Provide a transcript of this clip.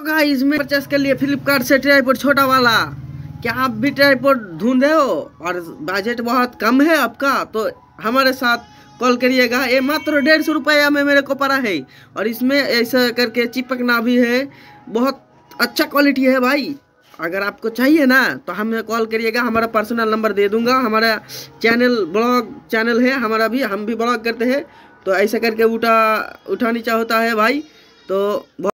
तो गाइस मैं परचेस के लिए फ्लिपकार्ट से ट्राईपोर्ट छोटा वाला। क्या आप भी ट्राईपोड ढूंढे हो? और बजट बहुत कम है आपका तो हमारे साथ कॉल करिएगा। ये मात्र डेढ़ सौ रुपया में मेरे को पड़ा है। और इसमें ऐसा करके चिपकना भी है। बहुत अच्छा क्वालिटी है भाई। अगर आपको चाहिए ना तो हमें कॉल करिएगा। हमारा पर्सनल नंबर दे दूँगा। हमारा चैनल ब्लॉग चैनल है हमारा भी। हम भी ब्लॉग करते हैं। तो ऐसा करके उठा उठा नीचा होता है भाई। तो